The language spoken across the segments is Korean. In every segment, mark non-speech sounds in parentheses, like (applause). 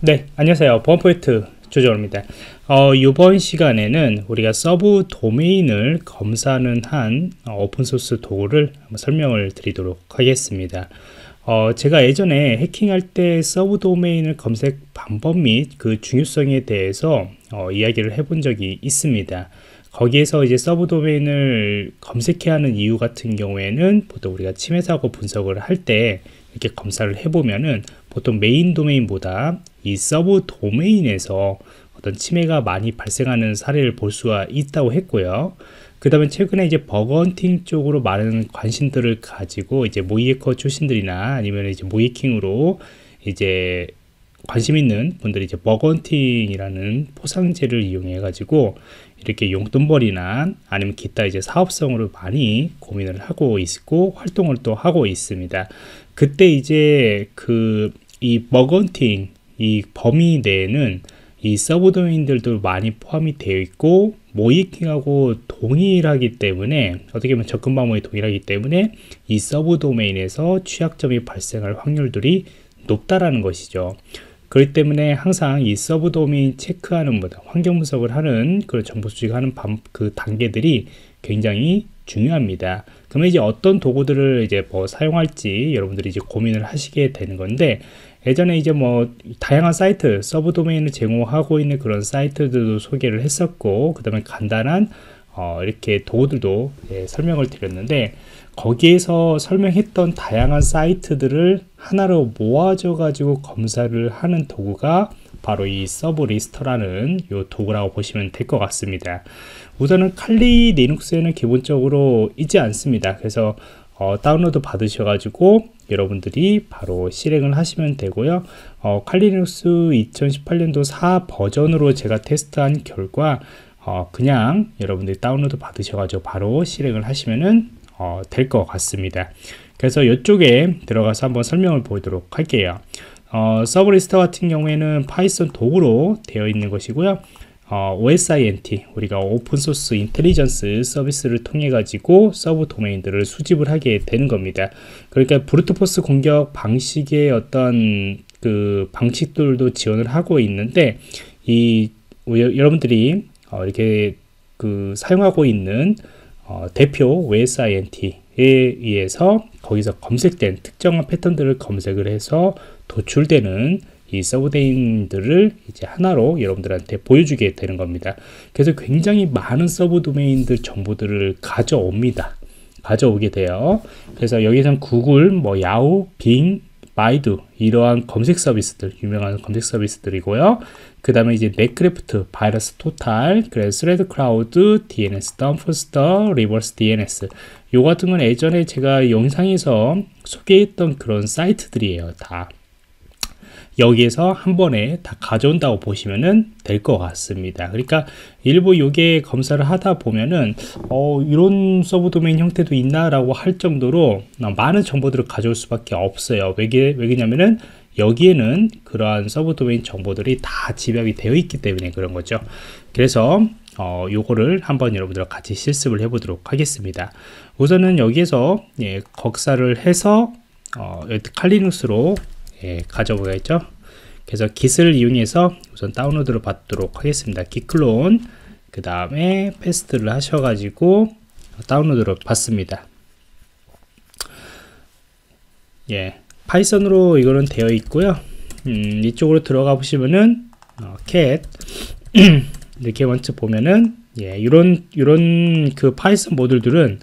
네, 안녕하세요. 보안프로젝트 조정원입니다. 어, 이번 시간에는 우리가 서브 도메인을 검사하는 한 어, 오픈소스 도구를 설명을 드리도록 하겠습니다. 어, 제가 예전에 해킹할 때 서브 도메인을 검색 방법 및 그 중요성에 대해서 어, 이야기를 해본 적이 있습니다. 거기에서 이제 서브 도메인을 검색해야 하는 이유 같은 경우에는 보통 우리가 침해 사고 분석을 할 때 이렇게 검사를 해보면은 보통 메인 도메인보다 이 서브 도메인에서 어떤 침해가 많이 발생하는 사례를 볼 수가 있다고 했고요. 그 다음에 최근에 이제 버그헌팅 쪽으로 많은 관심들을 가지고 이제 모의해커 출신들이나 아니면 이제 모의해킹으로 이제 관심 있는 분들이 이제 버그헌팅이라는 포상제를 이용해 가지고 이렇게 용돈벌이나 아니면 기타 이제 사업성으로 많이 고민을 하고 있고 활동을 또 하고 있습니다. 그때 이제 그 이 버그헌팅 이 범위 내에는 이 서브 도메인들도 많이 포함이 되어 있고 모의해킹하고 동일하기 때문에 어떻게 보면 접근 방법이 동일하기 때문에 이 서브 도메인에서 취약점이 발생할 확률들이 높다라는 것이죠. 그렇기 때문에 항상 이 서브 도메인 체크하는 보다 환경 분석을 하는 그런 정보 수집하는 그 단계들이 굉장히 중요합니다. 그러면 이제 어떤 도구들을 이제 뭐 사용할지 여러분들이 이제 고민을 하시게 되는 건데 예전에 이제 뭐 다양한 사이트 서브 도메인을 제공하고 있는 그런 사이트들도 소개를 했었고 그 다음에 간단한 어, 이렇게 도구들도 예, 설명을 드렸는데 거기에서 설명했던 다양한 사이트들을 하나로 모아져 가지고 검사를 하는 도구가 바로 이 Sublist3r라는 이 도구라고 보시면 될 것 같습니다. 우선은 칼리 리눅스에는 기본적으로 있지 않습니다. 그래서 어, 다운로드 받으셔 가지고 여러분들이 바로 실행을 하시면 되고요. 어, 칼리눅스 2018년도 4 버전으로 제가 테스트한 결과 어, 그냥 여러분들이 다운로드 받으셔가지고 바로 실행을 하시면은 어, 될 것 같습니다. 그래서 이쪽에 들어가서 한번 설명을 보도록 할게요. 어, Sublist3r 같은 경우에는 파이썬 도구로 되어 있는 것이고요. 어, OSINT 우리가 open source intelligence 서비스를 통해 가지고 서브 도메인들을 수집을 하게 되는 겁니다. 그러니까 brute force 공격 방식의 어떤 그 방식들도 지원을 하고 있는데 이 여러분들이 어, 이렇게 그 사용하고 있는 어, 대표 OSINT에 의해서 거기서 검색된 특정한 패턴들을 검색을 해서 도출되는 이 서브도메인들을 이제 하나로 여러분들한테 보여주게 되는 겁니다. 그래서 굉장히 많은 서브 도메인들 정보들을 가져옵니다. 가져오게 돼요. 그래서 여기서는 구글, 뭐 야후, 빙, 바이두 이러한 검색 서비스들 유명한 검색 서비스들이고요. 그 다음에 이제 Netcraft, VirusTotal, 그래 ThreatCrowd, DNS, dumpster, reverse DNS 요 같은 건 예전에 제가 영상에서 소개했던 그런 사이트들이에요. 다 여기에서 한 번에 다 가져온다고 보시면 될 것 같습니다. 그러니까 일부 요게 검사를 하다 보면은 어, 이런 서브 도메인 형태도 있나라고 할 정도로 많은 정보들을 가져올 수밖에 없어요. 왜게 왜냐면은 여기에는 그러한 서브 도메인 정보들이 다 집약이 되어 있기 때문에 그런 거죠. 그래서 어, 요거를 한번 여러분들과 같이 실습을 해 보도록 하겠습니다. 우선은 여기에서 예, 복사를 해서 어, 칼리눅스로 예, 가져오겠죠. 그래서 git을 이용해서 우선 다운로드를 받도록 하겠습니다. git clone 그 다음에 paste를 하셔가지고 다운로드를 받습니다. 예, 파이썬으로 이거는 되어 있고요. 음, 이쪽으로 들어가 보시면은 어, cat (clears throat) 이렇게 먼저 보면은 예, 이런 이런 그 파이썬 모듈들은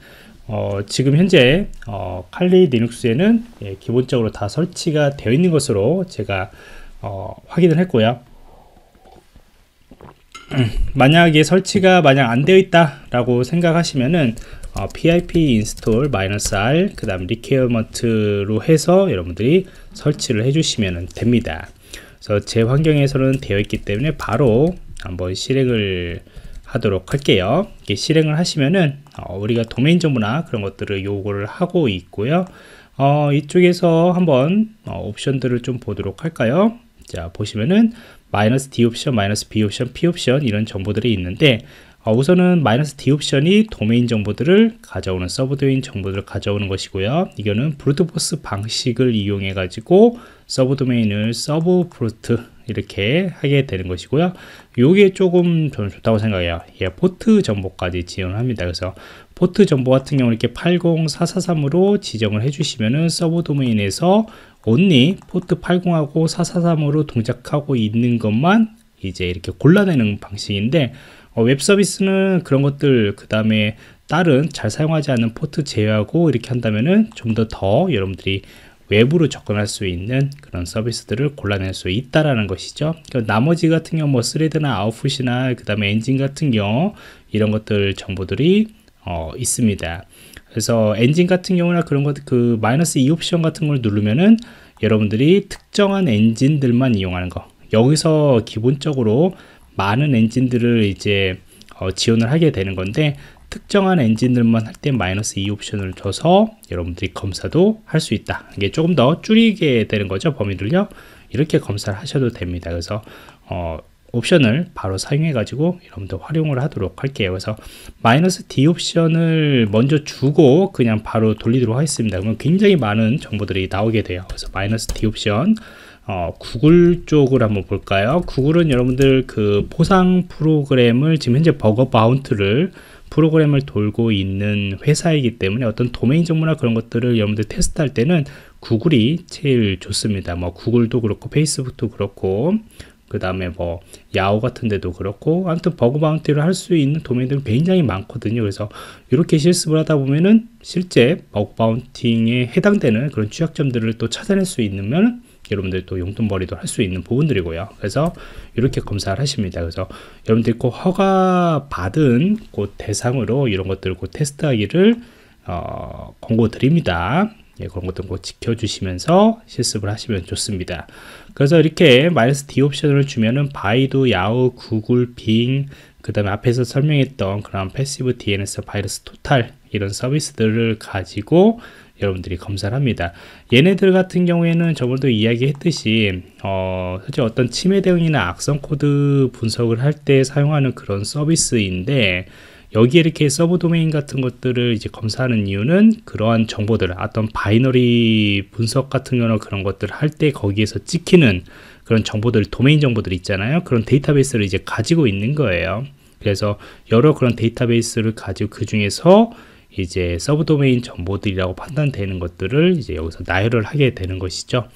어, 지금 현재 어, 칼리 리눅스에는 예, 기본적으로 다 설치가 되어 있는 것으로 제가 어, 확인을 했고요. (clears throat) 만약에 설치가 만약 안 되어 있다 라고 생각하시면은 어, pip install -r 그 다음 requirement로 해서 여러분들이 설치를 해주시면 됩니다. 그래서 제 환경에서는 되어 있기 때문에 바로 한번 실행을 하도록 할게요. 실행을 하시면은 어, 우리가 도메인 정보나 그런 것들을 요구를 하고 있고요. 어, 이쪽에서 한번 어, 옵션들을 좀 보도록 할까요? 자 보시면은 마이너스 D 옵션, 마이너스 B 옵션, P 옵션 이런 정보들이 있는데 어, 우선은 마이너스 D 옵션이 도메인 정보들을 가져오는 서브 도메인 정보들을 가져오는 것이고요. 이거는 brute force 방식을 이용해 가지고 서브 도메인을 subbrute 이렇게 하게 되는 것이고요. 요게 조금 저는 좋다고 생각해요. 예, 포트 정보까지 지원합니다. 그래서 포트 정보 같은 경우 이렇게 80443으로 지정을 해주시면은 서브 도메인에서 only 포트 80하고 443으로 동작하고 있는 것만 이제 이렇게 골라내는 방식인데 어, 웹 서비스는 그런 것들 그 다음에 다른 잘 사용하지 않는 포트 제외하고 이렇게 한다면은 좀 더더 여러분들이 외부로 접근할 수 있는 그런 서비스들을 골라낼 수 있다라는 것이죠. 그 나머지 같은 경우 뭐 thread나 output이나 그 다음에 엔진 같은 경우 이런 것들 정보들이 어, 있습니다. 그래서 엔진 같은 경우나 그런 것 그 마이너스 2 옵션 같은 걸 누르면은 여러분들이 특정한 엔진들만 이용하는 거 여기서 기본적으로 많은 엔진들을 이제 어, 지원을 하게 되는 건데 특정한 엔진들만 할 때 마이너스 2 옵션을 줘서 여러분들이 검사도 할 수 있다. 이게 조금 더 줄이게 되는 거죠 범위를요? 이렇게 검사를 하셔도 됩니다. 그래서 어, 옵션을 바로 사용해 가지고 여러분들 활용을 하도록 할게요. 그래서 마이너스 D 옵션을 먼저 주고 그냥 바로 돌리도록 하겠습니다. 그러면 굉장히 많은 정보들이 나오게 돼요. 그래서 마이너스 D 옵션 어, 구글 쪽을 한번 볼까요 구글은 여러분들 그 포상 프로그램을 지금 현재 버거 바운트를 프로그램을 돌고 있는 회사이기 때문에 어떤 도메인 정보나 그런 것들을 여러분들 테스트할 때는 구글이 제일 좋습니다. 뭐 구글도 그렇고 페이스북도 그렇고 그 다음에 뭐 야후 같은 데도 그렇고 아무튼 bug bounty를 할 수 있는 도메인들은 굉장히 많거든요 그래서 이렇게 실습을 하다 보면은 실제 bug bounty에 해당되는 그런 취약점들을 또 찾아낼 수 있으면 여러분들 또 용돈벌이도 할 수 있는 부분들이고요. 그래서 이렇게 검사를 하십니다. 그래서 여러분들이 꼭 허가 받은 곳 대상으로 이런 것들을 꼭 테스트하기를 어, 권고 드립니다. 예, 그런 것도 꼭 지켜주시면서 실습을 하시면 좋습니다. 그래서 이렇게 마이너스 D 옵션을 주면은 바이두, 야후, 구글, 빙, 그 다음에 앞에서 설명했던 그런 passive DNS VirusTotal 이런 서비스들을 가지고 여러분들이 검사를 합니다. 얘네들 같은 경우에는 저번도 이야기했듯이 어, 실제 어떤 침해 대응이나 악성 코드 분석을 할 때 사용하는 그런 서비스인데 여기에 이렇게 서브 도메인 같은 것들을 이제 검사하는 이유는 그러한 정보들, 어떤 binary 분석 같은 경우는 그런 것들을 할 때 거기에서 찍히는 그런 정보들, 도메인 정보들 있잖아요. 그런 데이터베이스를 이제 가지고 있는 거예요. 그래서 여러 그런 데이터베이스를 가지고 그 중에서 이제 서브 도메인 정보들이라고 판단되는 것들을 이제 여기서 나열을 하게 되는 것이죠.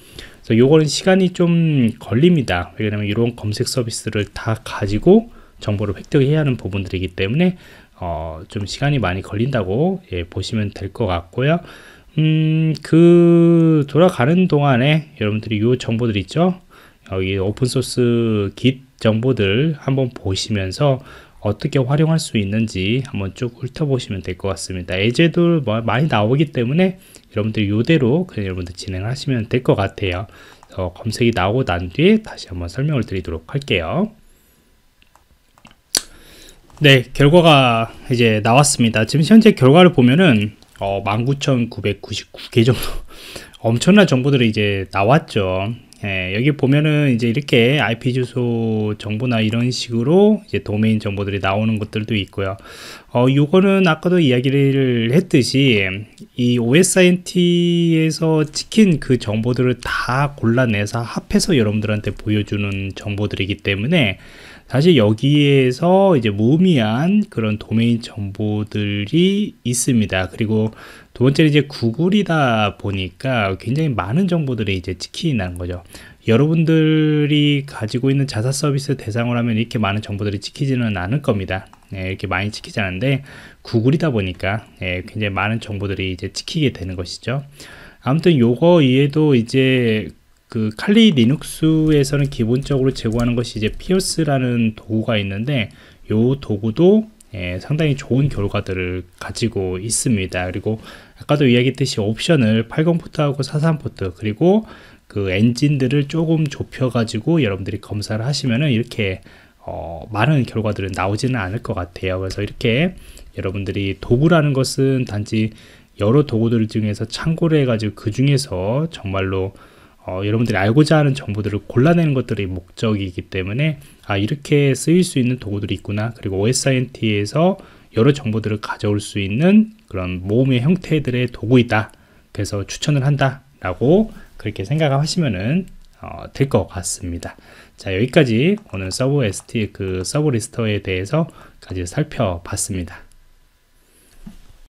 그래서 요거는 시간이 좀 걸립니다. 왜냐하면 이런 검색 서비스를 다 가지고 정보를 획득해야 하는 부분들이기 때문에 어, 좀 시간이 많이 걸린다고 예, 보시면 될 것 같고요. 음, 그 돌아가는 동안에 여러분들이 이 정보들 있죠? 여기 오픈소스 깃 정보들 한번 보시면서 어떻게 활용할 수 있는지 한번 쭉 훑어보시면 될 것 같습니다. 예제도 뭐 많이 나오기 때문에 여러분들 이대로 그냥 여러분들 진행하시면 될 것 같아요. 어, 검색이 나오고 난 뒤에 다시 한번 설명을 드리도록 할게요. 네, 결과가 이제 나왔습니다. 지금 현재 결과를 보면은 어, 19,999개 정도 (laughs) 엄청난 정보들이 이제 나왔죠. 예, 여기 보면은 이제 이렇게 IP 주소 정보나 이런 식으로 이제 도메인 정보들이 나오는 것들도 있고요. 어, 요거는 아까도 이야기를 했듯이 이 OSINT에서 찍힌 그 정보들을 다 골라내서 합해서 여러분들한테 보여주는 정보들이기 때문에 사실 여기에서 이제 무의미한 그런 도메인 정보들이 있습니다. 그리고 두 번째는 이제 구글이다 보니까 굉장히 많은 정보들이 이제 찍히 나는 거죠. 여러분들이 가지고 있는 자사 서비스 대상으로 하면 이렇게 많은 정보들이 찍히지는 않을 겁니다. 네, 이렇게 많이 찍히지 않은데 구글이다 보니까 네, 굉장히 많은 정보들이 이제 찍히게 되는 것이죠. 아무튼 요거 이해도 이제 그 칼리 리눅스에서는 기본적으로 제공하는 것이 이제 피어스라는 도구가 있는데 이 도구도 예, 상당히 좋은 결과들을 가지고 있습니다. 그리고 아까도 이야기했듯이 옵션을 80포트하고 43포트 그리고 그 엔진들을 조금 좁혀 가지고 여러분들이 검사를 하시면은 이렇게 어, 많은 결과들은 나오지는 않을 것 같아요. 그래서 이렇게 여러분들이 도구라는 것은 단지 여러 도구들 중에서 참고를 해가지고 그 중에서 정말로 어, 여러분들이 알고자 하는 정보들을 골라내는 것들이 목적이기 때문에 아 이렇게 쓰일 수 있는 도구들이 있구나 그리고 OSINT에서 여러 정보들을 가져올 수 있는 그런 모음의 형태들의 도구이다 그래서 추천을 한다 라고 그렇게 생각하시면은 어, 될 것 같습니다. 자 여기까지 오늘 서브 ST 그 서브 리스터에 대해서 까지 살펴봤습니다.